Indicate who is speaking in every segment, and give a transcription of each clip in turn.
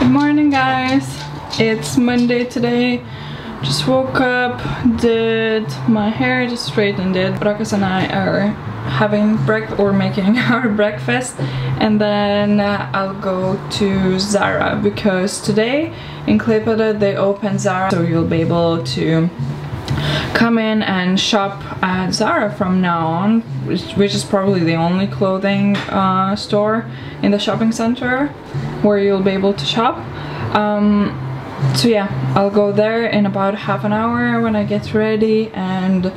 Speaker 1: Good morning guys. It's Monday today. Just woke up, did my hair, just straightened it. Rokas and I are having breakfast or making our breakfast and then uh, I'll go to Zara because today in Klaipeda they open Zara so you'll be able to come in and shop at Zara from now on which, is probably the only clothing uh, store in the shopping center where you'll be able to shop. Um, so yeah I'll go there in about half an hour when I get ready and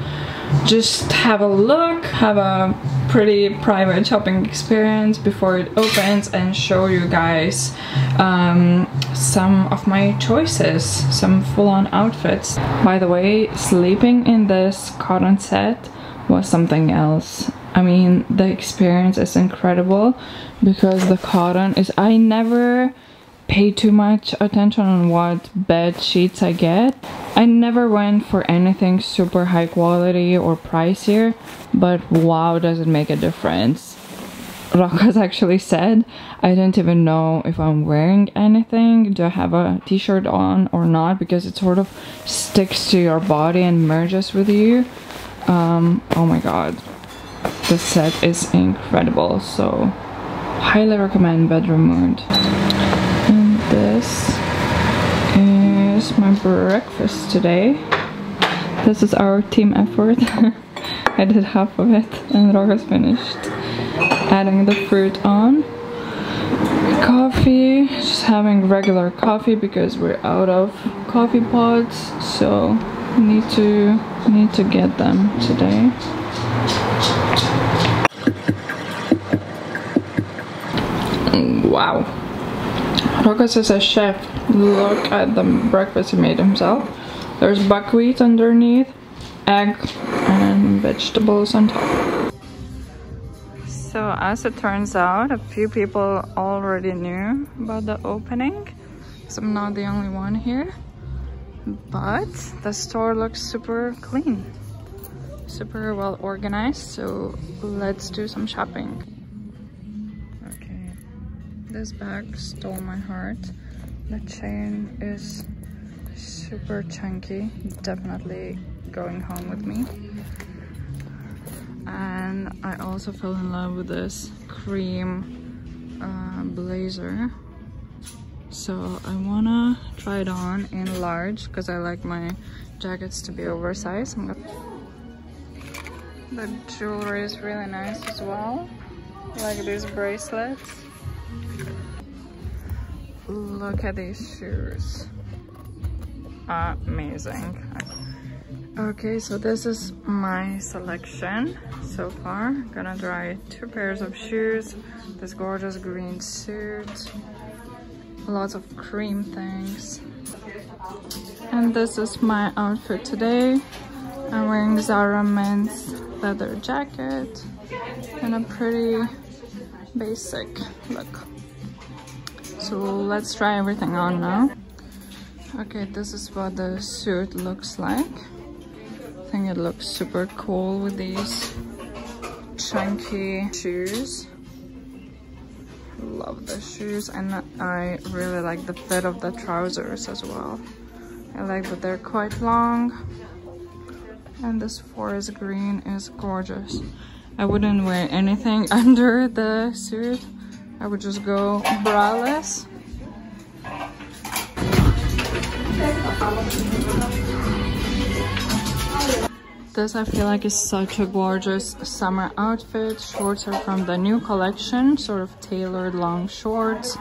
Speaker 1: just have a look have a pretty private shopping experience before it opens and show you guys um, some of my choices some full-on outfits by the way sleeping in this cotton set was something else I mean the experience is incredible because the cotton is I never pay too much attention on what bed sheets I get. I never went for anything super high quality or pricier, but wow does it make a difference. Rokas actually said, I don't even know if I'm wearing anything, do I have a t-shirt on or not, because it sort of sticks to your body and merges with you. Um, oh my god, the set is incredible, so highly recommend Bedroom Mood And this is my breakfast today. This is our team effort. I did half of it and Rokas finished adding the fruit on. Coffee, just having regular coffee because we're out of coffee pods, so need to need to get them today. Wow. Rokas is a chef. Look at the breakfast he made himself. There's buckwheat underneath, egg, and vegetables on top. So as it turns out, a few people already knew about the opening. So I'm not the only one here. But the store looks super clean. Super well organized, so let's do some shopping. Okay, this bag stole my heart. The chain is super chunky. Definitely going home with me. And I also fell in love with this cream uh, blazer. So I wanna try it on in large because I like my jackets to be oversized. The jewelry is really nice as well. Like these bracelets. Look at these shoes. Amazing. Okay, so this is my selection so far. I'm Gonna try two pairs of shoes, this gorgeous green suit, lots of cream things. And this is my outfit today. I'm wearing Zara men's leather jacket and a pretty basic look so let's try everything on now okay this is what the suit looks like think it looks super cool with these chunky shoes. Love the shoes and I really like the fit of the trousers as well. I like that they're quite long and this forest green is gorgeous. I wouldn't wear anything under the suit. I would just go braless. This I feel like is such a gorgeous summer outfit. Shorts are from the new collection, sort of tailored long shorts.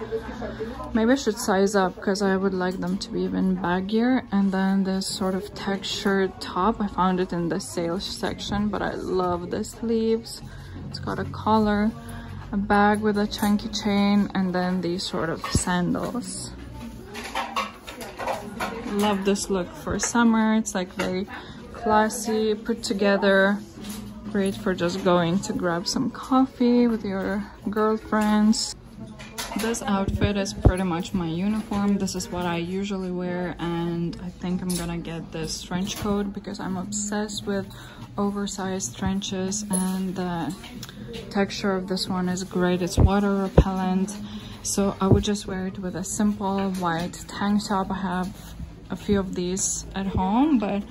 Speaker 1: Maybe I should size up because I would like them to be even baggier. And then this sort of textured top, I found it in the sales section, but I love the sleeves. It's got a collar a bag with a chunky chain and then these sort of sandals love this look for summer it's like very classy put together great for just going to grab some coffee with your girlfriends. This outfit is pretty much my uniform. This is what i usually wear and i think i'm gonna get this trench coat because i'm obsessed with oversized trenches and the texture of this one is great. It's water repellent So I would just wear it with a simple white tank top. I have a few of these at home, but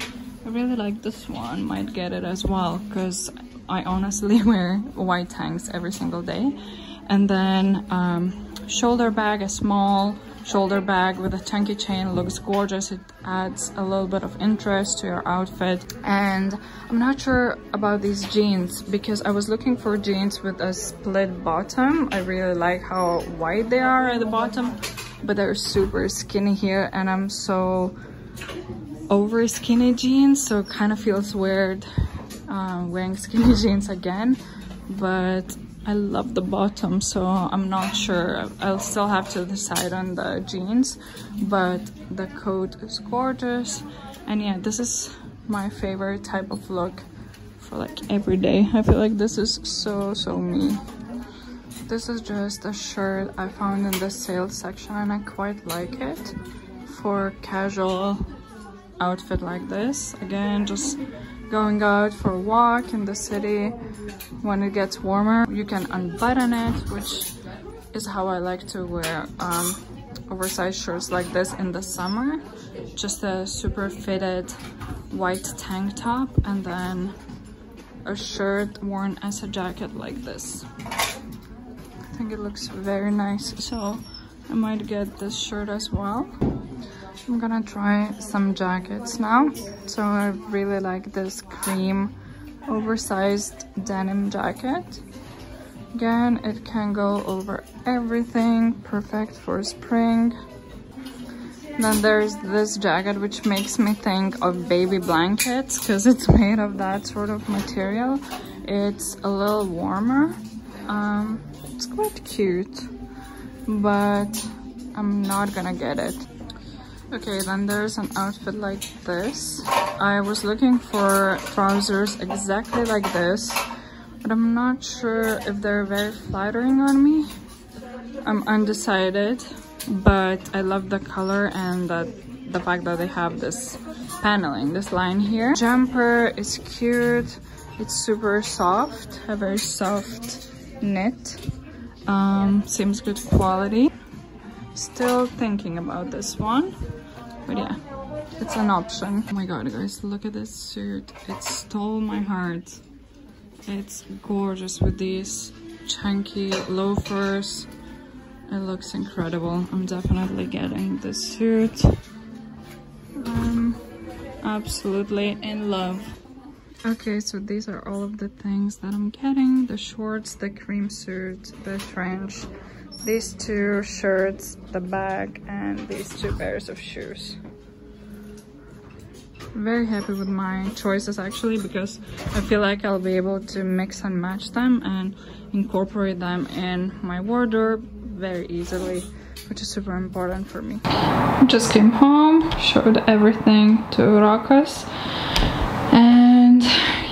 Speaker 1: I really like this one. Might get it as well because I honestly wear white tanks every single day. And then um, shoulder bag, a small shoulder bag with a chunky chain looks gorgeous it adds a little bit of interest to your outfit and i'm not sure about these jeans because i was looking for jeans with a split bottom i really like how wide they are at the bottom but they're super skinny here and i'm so over skinny jeans so it kind of feels weird uh, wearing skinny jeans again but I love the bottom, so I'm not sure. I'll still have to decide on the jeans, but the coat is gorgeous. And yeah, this is my favorite type of look for like every day. I feel like this is so, so me. This is just a shirt I found in the sales section and I quite like it for casual outfit like this. Again, just going out for a walk in the city. When it gets warmer you can unbutton it which is how I like to wear um, oversized shirts like this in the summer. Just a super fitted white tank top and then a shirt worn as a jacket like this. I think it looks very nice so I might get this shirt as well I'm gonna try some jackets now. So I really like this cream oversized denim jacket. Again, it can go over everything, perfect for spring. Then there's this jacket which makes me think of baby blankets because it's made of that sort of material. It's a little warmer. Um, it's quite cute, but I'm not gonna get it. Okay, then there's an outfit like this. I was looking for trousers exactly like this, but I'm not sure if they're very flattering on me. I'm undecided, but I love the color and the, the fact that they have this paneling, this line here. Jumper is cute. It's super soft, a very soft knit. Um, seems good quality. Still thinking about this one. But yeah, it's an option. Oh my god, guys, look at this suit. It stole my heart. It's gorgeous with these chunky loafers. It looks incredible. I'm definitely getting this suit. I'm absolutely in love. Okay, so these are all of the things that I'm getting. The shorts, the cream suit, the trench, these two shirts, the bag, and these two pairs of shoes. Very happy with my choices actually because I feel like I'll be able to mix and match them and incorporate them in my wardrobe very easily which is super important for me. Just came home, showed everything to Rokas and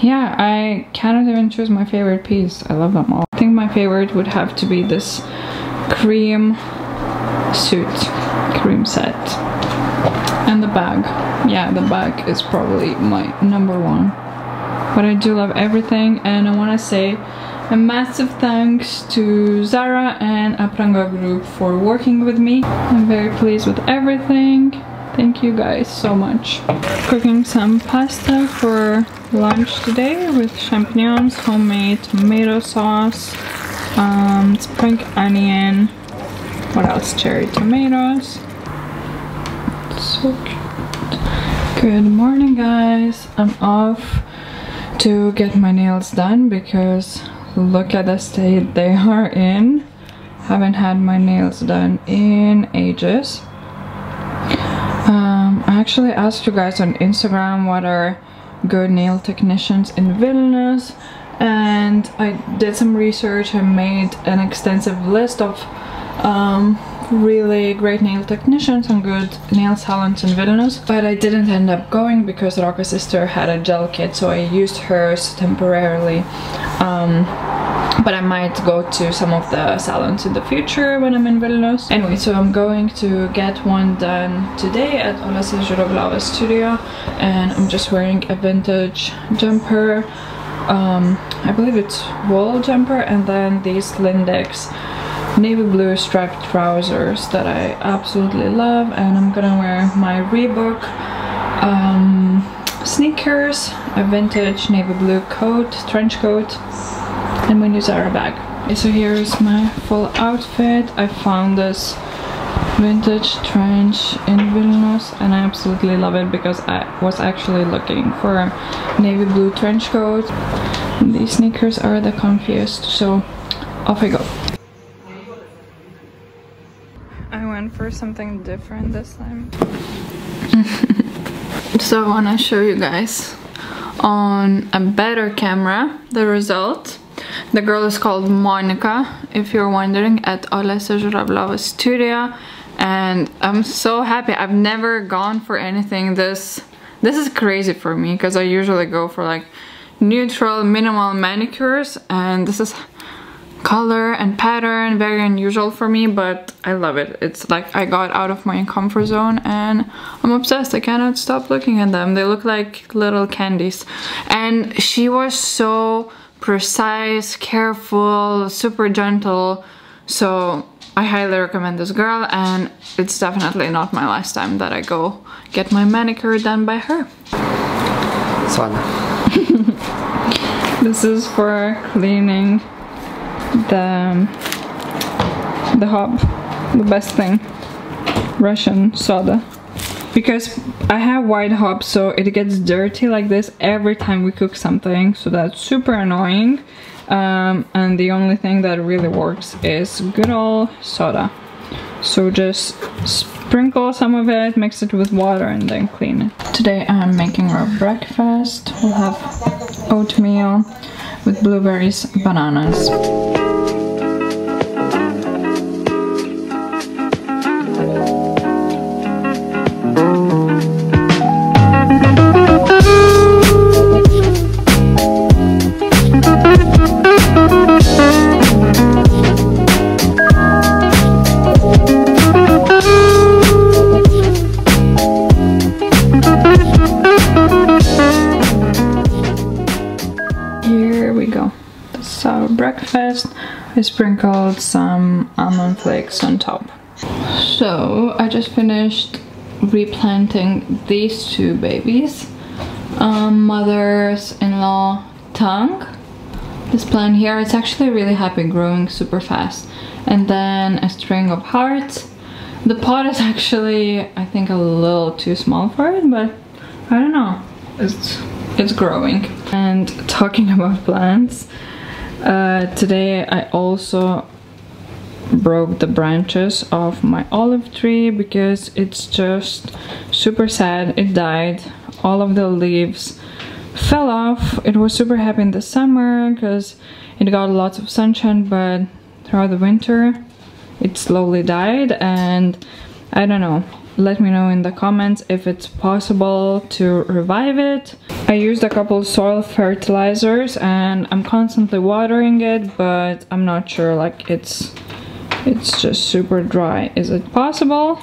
Speaker 1: yeah, I cannot even choose my favorite piece. I love them all. I think my favorite would have to be this cream suit, cream set. And the bag. Yeah, the bag is probably my number one. But I do love everything and I want to say a massive thanks to Zara and Apranga Group for working with me. I'm very pleased with everything. Thank you guys so much. Cooking some pasta for lunch today with champignons, homemade tomato sauce, um, spring onion, what else? Cherry tomatoes. So cute. Good morning guys. I'm off to get my nails done because look at the state they are in. Haven't had my nails done in ages. Um, I actually asked you guys on Instagram what are good nail technicians in Vilnius and I did some research and made an extensive list of um, really great nail technicians and good nail salons in Vilnius but I didn't end up going because Roka's sister had a gel kit so I used hers temporarily um, but I might go to some of the salons in the future when I'm in Vilnius. Anyway, so I'm going to get one done today at Olesa Zhuravleva studio and I'm just wearing a vintage jumper um, I believe it's wool jumper and then these Lindex navy blue striped trousers that I absolutely love and I'm gonna wear my Reebok um, sneakers, a vintage navy blue coat, trench coat and my new Zara bag. So here's my full outfit. I found this vintage trench in Vilnius and I absolutely love it because I was actually looking for a navy blue trench coat. These sneakers are the comfiest so off I go. I went something different this time. so I want to show you guys on a better camera the result. The girl is called Monica, if you're wondering, at Olesa Zhuravleva studio and I'm so happy. I've never gone for anything this this is crazy for me because I usually go for like neutral minimal manicures and this is color and pattern very unusual for me but I love it. It's like I got out of my comfort zone and I'm obsessed. I cannot stop looking at them. They look like little candies. And she was so precise careful super gentle. So I highly recommend this girl and it's definitely not my last time that I go get my manicure done by her. This is for cleaning the, the hob, the best thing, Russian soda. Because I have white hob so it gets dirty like this every time we cook something so that's super annoying. Um, and the only thing that really works is good old soda. So just sprinkle some of it mix it with water and then clean it. Today i'm making our breakfast. We'll have oatmeal with blueberries bananas flakes on top. So I just finished replanting these two babies. Um, Mother's-in-law tongue. This plant here, it's actually really happy growing super fast. And then a string of hearts. The pot is actually, I think, a little too small for it, but I don't know. It's, it's growing. And talking about plants, uh, today I also broke the branches of my olive tree because it's just super sad. It died. All of the leaves fell off. It was super happy in the summer because it got lots of sunshine but throughout the winter it slowly died. And I don't know. Let me know in the comments if it's possible to revive it. I used a couple soil fertilizers and I'm constantly watering it, but I'm not sure, like it's, it's just super dry. Is it possible?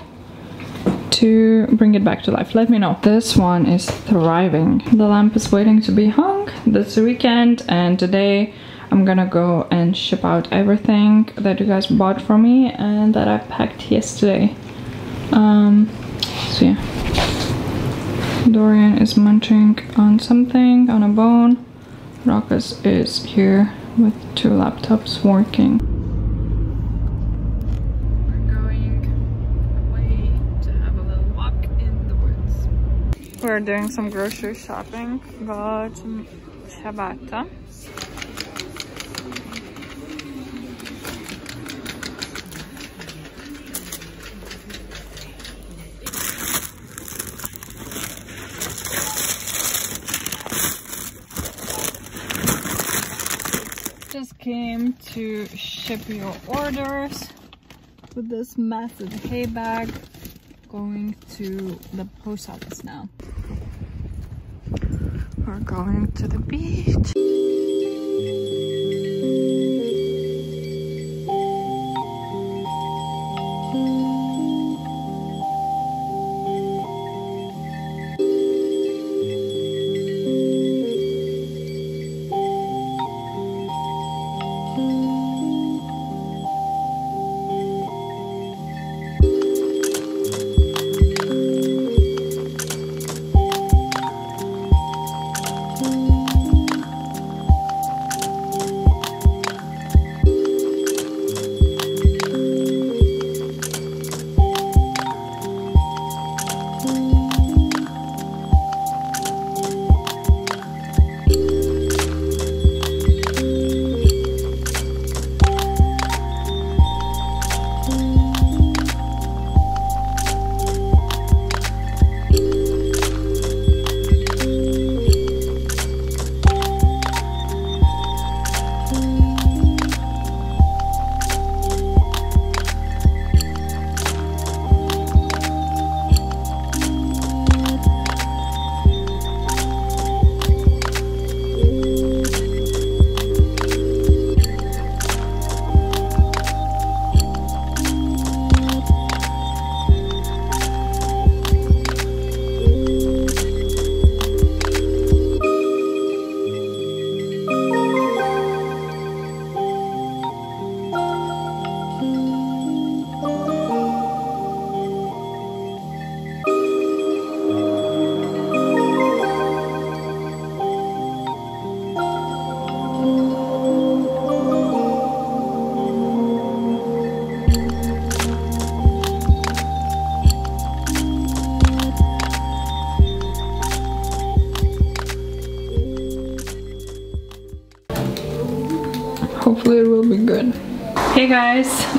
Speaker 1: to bring it back to life let me know this one is thriving the lamp is waiting to be hung this weekend and today i'm gonna go and ship out everything that you guys bought for me and that i packed yesterday um, so yeah. Dorian is munching on something, on a bone. Rokas is here with two laptops working. We're going away to have a little walk in the woods. We're doing some grocery shopping, got some ciabatta. just came to ship your orders with this massive hay bag going to the post office now. We're going to the beach.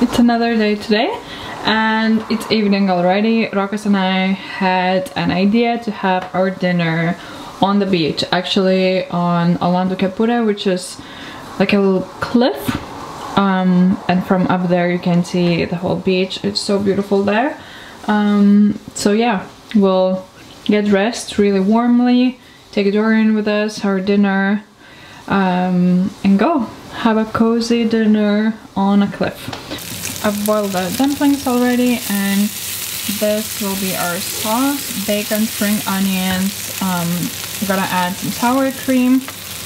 Speaker 1: It's another day today and it's evening already. Rokas and I had an idea to have our dinner on the beach, actually on Olando Kepurė, which is like a little cliff um, and from up there you can see the whole beach. It's so beautiful there. Um, so yeah, we'll get dressed really warmly, take a Dorian with us, our dinner, um, and go have a cozy dinner on a cliff. I've boiled the dumplings already and this will be our sauce, bacon, spring onions, um, I'm gonna add some sour cream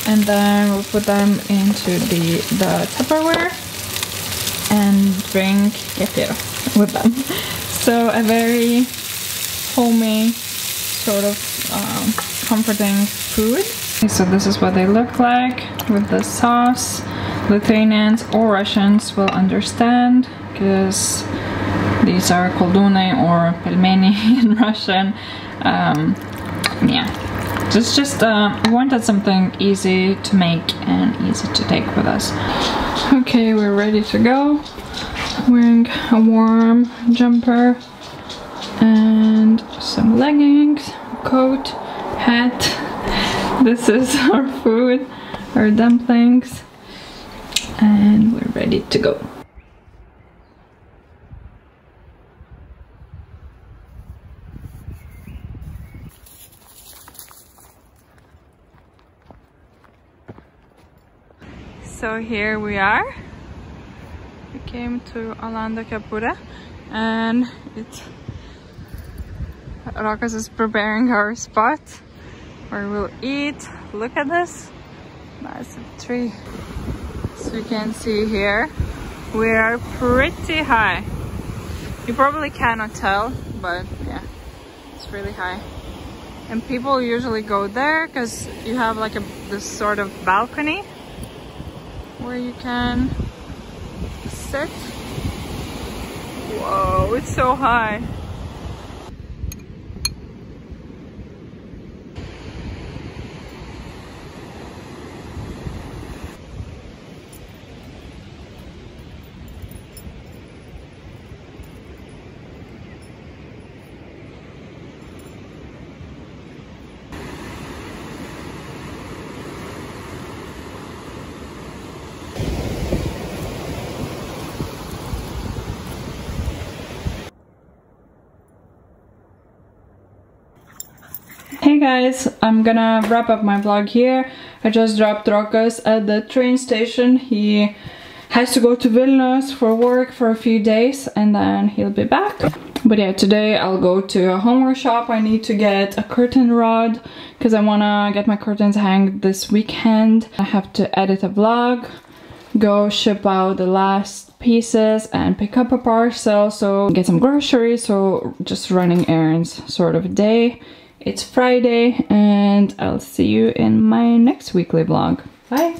Speaker 1: and then we'll put them into the, the Tupperware and drink kefir with them. So a very homey sort of um, comforting food. So this is what they look like with the sauce. Lithuanians or Russians will understand because these are koldune or pelmeni in Russian. Um, yeah, just just uh, wanted something easy to make and easy to take with us. Okay, we're ready to go. Wearing a warm jumper and some leggings, coat, hat. This is our food, our dumplings, and we're ready to go. So here we are. We came to Olando Kepurė and it Rokas is preparing our spot where we'll eat. Look at this massive tree. So you can see here, we are pretty high. You probably cannot tell, but yeah, it's really high. And people usually go there because you have like a this sort of balcony where you can sit. Whoa, it's so high. Hey guys, I'm gonna wrap up my vlog here. I just dropped Rokas at the train station. He has to go to Vilnius for work for a few days and then he'll be back. But yeah, today I'll go to a homeware shop. I need to get a curtain rod because I wanna get my curtains hanged this weekend. I have to edit a vlog, go ship out the last pieces and pick up a parcel, so get some groceries, so just running errands sort of day. It's Friday and I'll see you in my next weekly vlog. Bye!